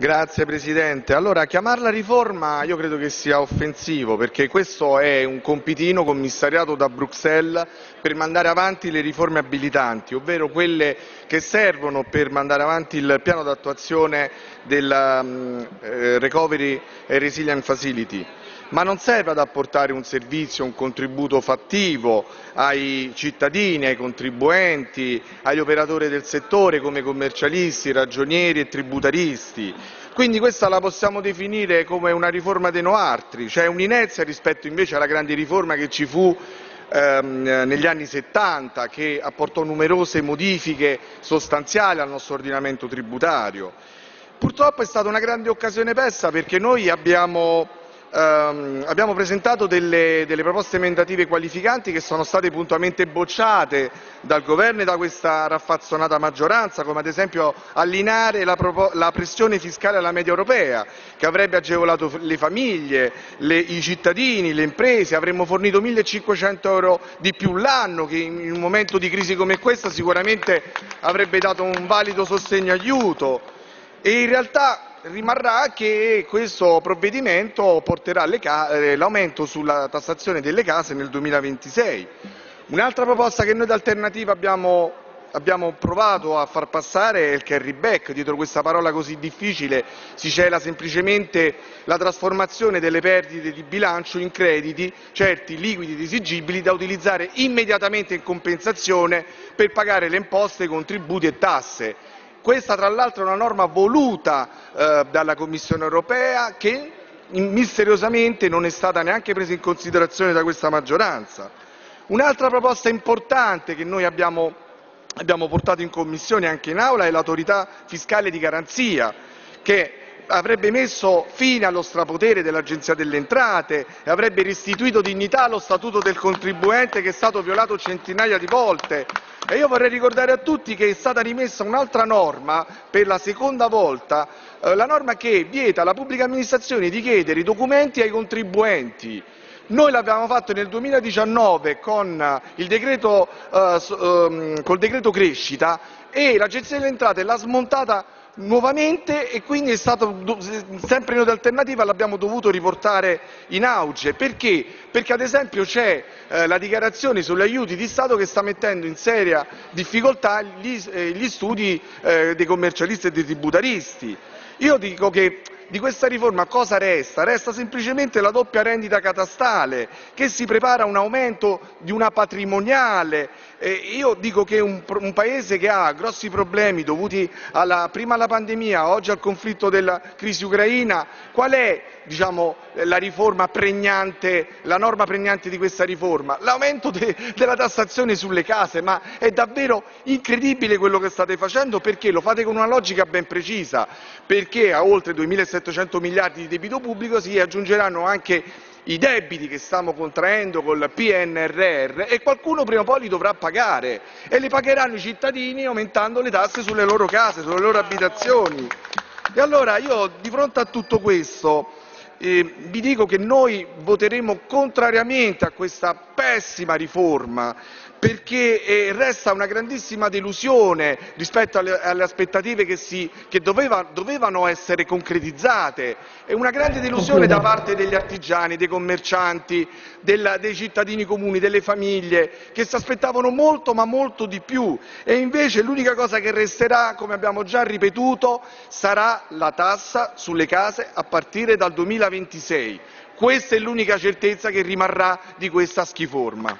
Grazie Presidente. Chiamarla riforma io credo che sia offensivo perché questo è un compitino commissariato da Bruxelles per mandare avanti le riforme abilitanti, ovvero quelle che servono per mandare avanti il piano d'attuazione della um, eh, Recovery and Resilience Facility ma non serve ad apportare un servizio, un contributo fattivo ai cittadini, ai contribuenti, agli operatori del settore come commercialisti, ragionieri e tributaristi. Quindi questa la possiamo definire come una riforma de noartri, cioè un'inerzia rispetto invece alla grande riforma che ci fu ehm, negli anni 70 che apportò numerose modifiche sostanziali al nostro ordinamento tributario. Purtroppo è stata una grande occasione persa perché noi abbiamo ehm, abbiamo presentato delle, delle, proposte emendative qualificanti che sono state puntualmente bocciate dal governo e da questa raffazzonata maggioranza, come ad esempio allineare la, la pressione fiscale alla media europea, che avrebbe agevolato le famiglie, le, i cittadini, le imprese, avremmo fornito 1.500 euro di più l'anno, che in un momento di crisi come questa sicuramente avrebbe dato un valido sostegno e aiuto. E in realtà rimarrà che questo provvedimento porterà eh, l'aumento sulla tassazione delle case nel 2026. Un'altra proposta che noi d'alternativa abbiamo, abbiamo provato a far passare è il carry back, dietro questa parola così difficile si cela semplicemente la trasformazione delle perdite di bilancio in crediti certi, liquidi ed esigibili da utilizzare immediatamente in compensazione per pagare le imposte, contributi e tasse questa tra l'altro è una norma voluta eh, dalla Commissione europea che misteriosamente non è stata neanche presa in considerazione da questa maggioranza. Un'altra proposta importante che noi abbiamo, abbiamo portato in Commissione e anche in Aula è l'autorità fiscale di garanzia che avrebbe messo fine allo strapotere dell'Agenzia delle Entrate e avrebbe restituito dignità allo Statuto del contribuente che è stato violato centinaia di volte io vorrei ricordare a tutti che è stata rimessa un'altra norma, per la seconda volta, eh, la norma che vieta alla pubblica amministrazione di chiedere i documenti ai contribuenti. Noi l'abbiamo fatto nel 2019 con il decreto, eh, ehm, col decreto crescita e l'Agenzia delle Entrate l'ha smontata nuovamente e quindi è stato, sempre in alternativa l'abbiamo dovuto riportare in auge. Perché? Perché ad esempio c'è eh, la dichiarazione sugli aiuti di Stato che sta mettendo in seria difficoltà gli, eh, studi eh, dei commercialisti e dei tributaristi. Io dico che di questa riforma cosa resta? Resta semplicemente la doppia rendita catastale, che si prepara un aumento di una patrimoniale. Eh, io dico che un, un, Paese che ha grossi problemi dovuti alla, prima alla pandemia, oggi al conflitto della crisi ucraina, qual è diciamo, la la norma pregnante di questa riforma? L'aumento de, della tassazione sulle case, ma è davvero incredibile quello che state facendo perché lo fate con una logica ben precisa, perché a oltre 2700 700 miliardi di debito pubblico si aggiungeranno anche i debiti che stiamo contraendo col PNRR e qualcuno prima o poi li dovrà pagare e li pagheranno i cittadini aumentando le tasse sulle loro case, sulle loro abitazioni. E allora io di fronte a tutto questo vi dico che noi voteremo contrariamente a questa pessima riforma perché eh, resta una grandissima delusione rispetto alle, aspettative che, si, che doveva, dovevano essere concretizzate. E una grande delusione da parte degli artigiani, dei commercianti, della, dei cittadini comuni, delle famiglie che si aspettavano molto ma molto di più. E invece l'unica cosa che resterà, come abbiamo già ripetuto, sarà la tassa sulle case a partire dal 2026. Questa è l'unica certezza che rimarrà di questa schiforma.